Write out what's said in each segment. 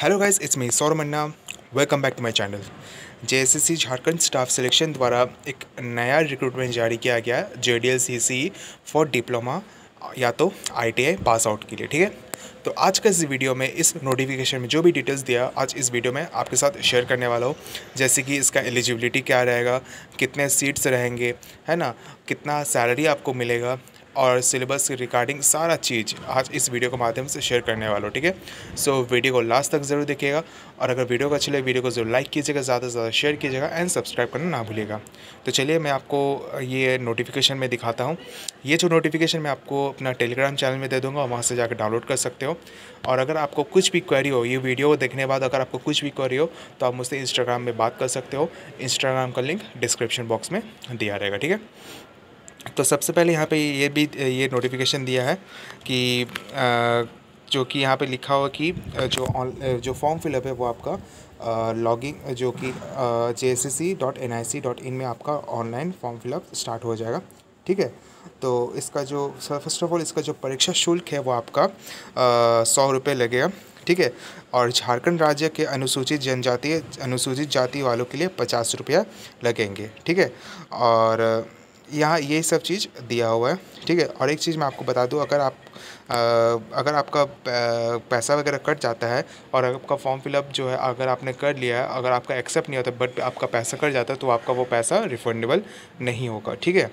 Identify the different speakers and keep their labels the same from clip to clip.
Speaker 1: Hello guys it's me Saur Manna welcome back to my channel JSSC Jharkhand staff selection द्वारा एक नया recruitment जारी किया गया है J D L C C for diploma या तो आईटीआई पास आउट के लिए, ठीक है? तो आज का इस वीडियो में, इस नोटिफिकेशन में जो भी डिटेल्स दिया, आज इस वीडियो में आपके साथ शेयर करने वाला हूँ। जैसे कि इसका एलिजिबिलिटी क्या रहेगा, कितने सीट्स रहेंगे, है ना? कितना सैलरी आपको मिलेगा और सिलेबस रिगार्डिंग सारा चीज़ आज इस वीडियो के माध्यम से शेयर करने वाला हूँ, ठीक है? सो वीडियो को लास्ट तक ज़रूर देखिएगा और अगर वीडियो को अच्छी लगे वीडियो को ज़रूर लाइक कीजिएगा, ज़्यादा से ज़्यादा शेयर कीजिएगा एंड सब्सक्राइब करना ना भूलिएगा। तो चलिए मैं आपको ये नोटिफिकेशन में दिखाता हूँ। ये जो नोटिफिकेशन मैं आपको अपना टेलीग्राम चैनल में दे दूँगा, वहाँ से जाकर डाउनलोड कर सकते हो। और अगर आपको कुछ भी क्वेरी हो, ये वीडियो को देखने के बाद अगर आपको कुछ भी क्वेरी हो तो आप मुझसे इंस्टाग्राम में बात कर सकते हो। इंस्टाग्राम का लिंक डिस्क्रिप्शन बॉक्स में दिया रहेगा, ठीक है? तो सबसे पहले यहाँ पे ये भी, ये नोटिफिकेशन दिया है कि जो कि यहाँ पे लिखा हुआ कि जो ऑन जो फॉर्म फिलअप है वो आपका लॉगिंग जो कि J S C dot N I C dot in में आपका ऑनलाइन फॉर्म फिलअप स्टार्ट हो जाएगा। ठीक है? तो इसका जो फ़र्स्ट ऑफ़ ऑल इसका जो परीक्षा शुल्क है वो आपका सौ रुपये लगेगा। ठीक है? और झारखंड राज्य के अनुसूचित जनजाति अनुसूचित जाति वालों के लिए पचास रुपया लगेंगे। ठीक है? और यहाँ ये सब चीज़ दिया हुआ है ठीक है? और एक चीज़ मैं आपको बता दूँ अगर आप आ, अगर आपका पैसा वगैरह कट जाता है और आपका फॉर्म फिलअप जो है अगर आपने कर लिया है अगर आपका एक्सेप्ट नहीं होता बट आपका पैसा कट जाता है तो आपका वो पैसा रिफंडेबल नहीं होगा ठीक है?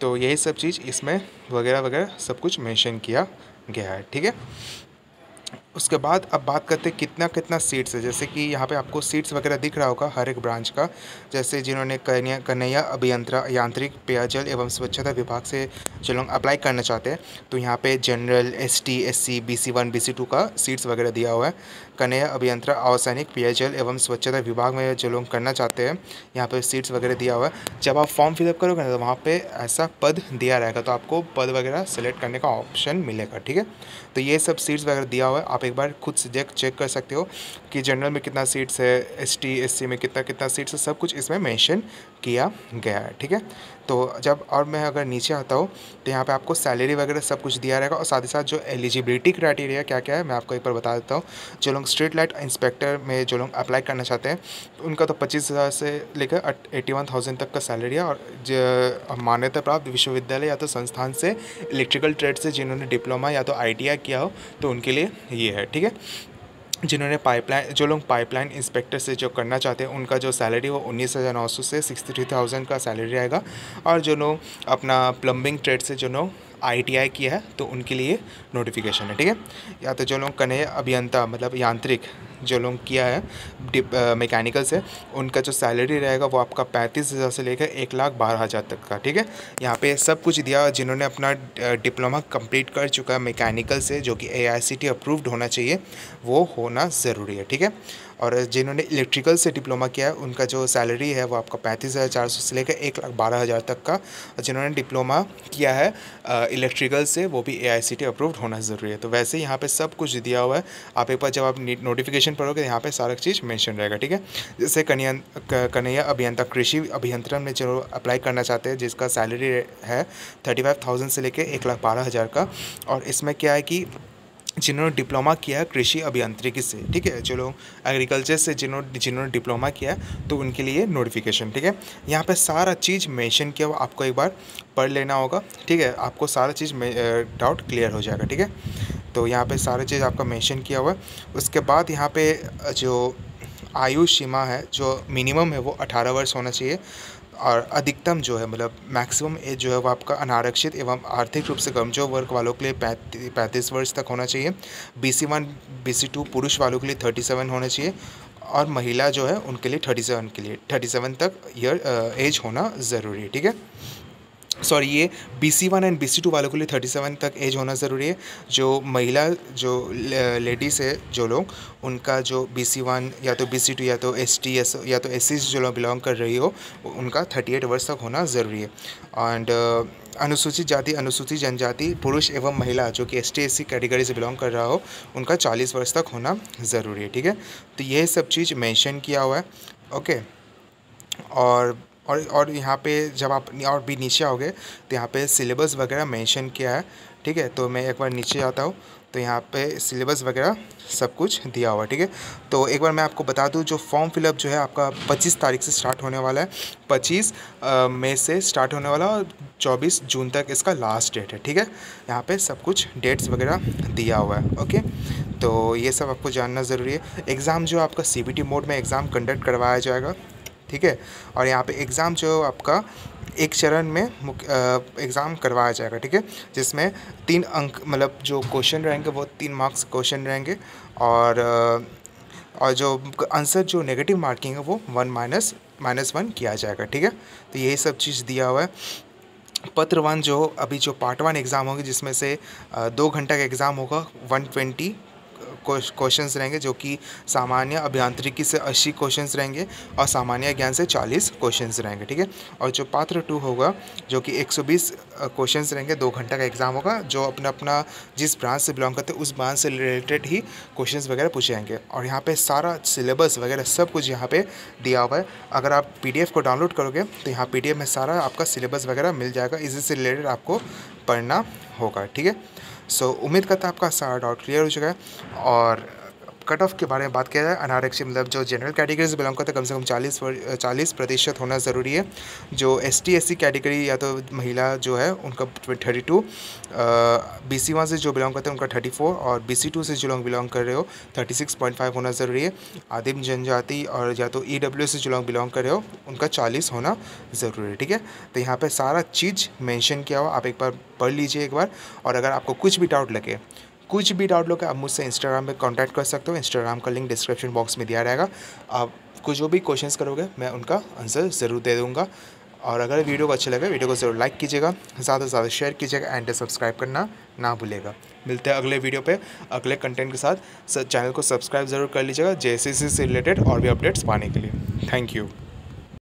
Speaker 1: तो यही सब चीज़ इसमें वगैरह वगैरह सब कुछ मेंशन किया गया है ठीक है? उसके बाद अब बात करते हैं कितना कितना सीट्स है। जैसे कि यहाँ पे आपको सीट्स वगैरह दिख रहा होगा हर एक ब्रांच का। जैसे जिन्होंने कन्या, कन्हैया, अभियंत्रा, यांत्रिक, पेयजल एवं स्वच्छता विभाग से जो लोग अप्लाई करना चाहते हैं तो यहाँ पे general S T S C B C one B C two का सीट्स वगैरह दिया हुआ है। कन्हैया, अभियंत्रा, अवसैनिक, पेयजल एवं स्वच्छता विभाग में जो लोग करना चाहते हैं, यहाँ पर सीट्स वगैरह दिया हुआ है। जब आप फॉर्म फिलअप करोगे ना तो वहाँ पर ऐसा पद दिया रहेगा तो आपको पद वगैरह सेलेक्ट करने का ऑप्शन मिलेगा, ठीक है? तो ये सब सीट्स वगैरह दिया हुआ है, आप एक बार खुद से चेक कर सकते हो कि जनरल में कितना सीट्स है एस टी में कितना कितना सीट्स है, सब कुछ इसमें मैंशन किया गया है, ठीक है? तो जब और मैं अगर नीचे आता हूँ तो यहाँ पे आपको सैलरी वगैरह सब कुछ दिया रहेगा और साथ ही साथ जो एलिजिबिलिटी क्राइटेरिया क्या क्या है, मैं आपको एक बार बता देता हूँ। जो लोग स्ट्रीट लाइट इंस्पेक्टर में जो लोग अप्लाई करना चाहते हैं, उनका तो पच्चीस हज़ार से लेकर एट्टी वन थाउज़ेंड तक का सैलरी है और मान्यता प्राप्त विश्वविद्यालय या तो संस्थान से इलेक्ट्रिकल ट्रेड से जिन्होंने डिप्लोमा या तो आईटीआई किया हो तो उनके लिए ये है, ठीक है? जिन्होंने पाइपलाइन, जो लोग पाइपलाइन इंस्पेक्टर से जो करना चाहते हैं, उनका जो सैलरी वो उन्नीस हज़ार नौ सौ से सिक्सटी थ्री थाउज़ेंड का सैलरी आएगा। और जो लोग अपना प्लम्बिंग ट्रेड से जो लोग आईटीआई किया है तो उनके लिए नोटिफिकेशन है, ठीक है? या तो जो लोग कन्हे अभियंता मतलब यांत्रिक जो लोग किया है मैकेनिकल से, उनका जो सैलरी रहेगा वो आपका पैंतीस हज़ार से लेकर एक लाख बारह हज़ार तक का, ठीक है? यहाँ पे सब कुछ दिया जिन्होंने अपना डिप्लोमा कंप्लीट कर चुका है मैकेनिकल से, जो कि ए अप्रूव्ड होना चाहिए, वो होना ज़रूरी है, ठीक है? और जिन्होंने इलेक्ट्रिकल से डिप्लोमा किया है, उनका जो सैलरी है वो आपका पैंतीस हज़ार चार सौ से लेकर एक लाख बारह हज़ार तक का। और जिन्होंने डिप्लोमा किया है इलेक्ट्रिकल से, वो भी ए आई अप्रूव्ड होना ज़रूरी है। तो वैसे यहाँ पे सब कुछ दिया हुआ है। आप एक बार जब आप नोटिफिकेशन पढ़ोगे यहाँ पर सारा चीज़ मैंशन रहेगा, ठीक है? जैसे कन्या कन्हैया अभियंता, कृषि अभियंत्रण में जो अप्लाई करना चाहते हैं, जिसका सैलरी है थर्टी फाइव थाउज़ेंड से लेकर एक लाख बारह हज़ार का। और इसमें क्या है कि जिन्होंने डिप्लोमा किया है कृषि अभियांत्रिकी से, ठीक है? जो लोग एग्रीकल्चर से जिन्होंने जिन्होंने डिप्लोमा किया है तो उनके लिए नोटिफिकेशन ठीक है? यहाँ पे सारा चीज़ मेंशन किया हुआ, आपको एक बार पढ़ लेना होगा, ठीक है? आपको सारा चीज़ डाउट क्लियर हो जाएगा, ठीक है? तो यहाँ पे सारा चीज़ आपका मेंशन किया हुआ उसके बाद यहाँ पे, जो आयु सीमा है, जो मिनिमम है, वो अठारह वर्ष होना चाहिए। और अधिकतम जो है मतलब मैक्सिमम एज जो है वो आपका अनारक्षित एवं आर्थिक रूप से कमज़ोर वर्ग वालों के लिए पैंतीस वर्ष तक होना चाहिए। B C one B C two पुरुष वालों के लिए थर्टी सेवन होना चाहिए और महिला जो है, उनके लिए थर्टी सेवन के लिए थर्टी सेवन तक ईयर एज होना ज़रूरी है, ठीक है? सॉरी, ये B C one and B C two वालों के लिए थर्टी सेवन तक एज होना ज़रूरी है। जो महिला, जो लेडीज़ है, जो लोग, उनका जो बी सी वन या तो बी सी टू या तो एस टी एस या तो एस सी जो लोग बिलोंग कर रही हो, उनका थर्टी एट वर्ष तक होना ज़रूरी है। एंड अनुसूचित जाति, अनुसूचित जनजाति, पुरुष एवं महिला जो कि S T S C category से बिलोंग कर रहा हो, उनका चालीस वर्ष तक होना ज़रूरी है, ठीक है? तो ये सब चीज़ मैंशन किया हुआ है ओके और और और यहाँ पे जब आप और भी नीचे आओगे तो यहाँ पे सिलेबस वगैरह मेंशन किया है, ठीक है? तो मैं एक बार नीचे आता हूँ तो यहाँ पे सिलेबस वगैरह सब कुछ दिया हुआ है, ठीक है? तो एक बार मैं आपको बता दूँ, जो फॉर्म फिलअप जो है आपका 25 तारीख से स्टार्ट होने वाला है। 25 मई से स्टार्ट होने वाला और 24 जून तक इसका लास्ट डेट है, ठीक है? यहाँ पे सब कुछ डेट्स वगैरह दिया हुआ है, ओके? तो ये सब आपको जानना ज़रूरी है। एग्ज़ाम जो आपका सीबीटी मोड में एग्ज़ाम कंडक्ट करवाया जाएगा ठीक है? और यहाँ पे एग्ज़ाम जो आपका एक चरण में एग्ज़ाम करवाया जाएगा, ठीक है? जिसमें तीन अंक मतलब जो क्वेश्चन रहेंगे वो तीन मार्क्स क्वेश्चन रहेंगे और और जो आंसर जो नेगेटिव मार्किंग है वो वन माइनस माइनस वन किया जाएगा, ठीक है? तो यही सब चीज़ दिया हुआ है। पत्र वन जो अभी जो पार्ट वन एग्ज़ाम होगी जिसमें से दो घंटा का एग्ज़ाम होगा वन ट्वेंटी क्वेश्चंस रहेंगे जो कि सामान्य अभियांत्रिकी से अस्सी क्वेश्चंस रहेंगे और सामान्य ज्ञान से चालीस क्वेश्चंस रहेंगे, ठीक है? और जो पात्र टू होगा, जो कि 120 क्वेश्चंस रहेंगे, दो घंटा का एग्ज़ाम होगा, जो अपना अपना जिस ब्रांच से बिलोंग करते हैं, उस ब्रांच से रिलेटेड ही क्वेश्चन वगैरह पूछे जाएँगे। और यहाँ पर सारा सिलेबस वगैरह सब कुछ यहाँ पर दिया हुआ है। अगर आप पीडीएफ को डाउनलोड करोगे तो यहाँ पी में सारा आपका सिलेबस वगैरह मिल जाएगा। इसी से रिलेटेड आपको पढ़ना होगा, ठीक है? सो so, उम्मीद करता है आपका सारा डाउट क्लियर हो चुका है और कट ऑफ़ के बारे में बात किया जाए अनारक्षित मतलब जो जनरल कैटेगरी से बिलोंग करते हैं, कम से कम चालीस चालीस प्रतिशत होना ज़रूरी है। जो S T S C category या तो महिला जो है, उनका thirty two B C one से जो बिलोंग करते हैं, उनका थर्टी फोर और बी सी टू से जो लोग बिलोंग कर रहे हो थर्टी सिक्स पॉइंट फाइव होना ज़रूरी है। आदिम जनजाति और या तो ई डब्ल्यू से जो लोग बिलोंग कर रहे हो, उनका चालीस होना ज़रूरी है, ठीक है? तो यहाँ पर सारा चीज़ मैंशन किया हुआ, आप एक बार पढ़ लीजिए एक बार, और अगर आपको कुछ भी डाउट लगे कुछ भी डाउट लोग आप मुझसे इंस्टाग्राम पे कांटेक्ट कर सकते हो। इंस्टाग्राम का लिंक डिस्क्रिप्शन बॉक्स में दिया रहेगा। आप कुछ जो भी क्वेश्चंस करोगे, मैं उनका आंसर ज़रूर दे दूँगा। और अगर वीडियो को अच्छा लगे वीडियो को ज़रूर लाइक कीजिएगा। ज़्यादा से ज़्यादा शेयर कीजिएगा एंड सब्सक्राइब करना ना भूलेगा मिलते हैं अगले वीडियो पे। अगले कंटेंट के साथ चैनल को सब्सक्राइब ज़रूर कर लीजिएगा। जेसीसी से रिलेटेड और भी अपडेट्स पाने के लिए। Thank you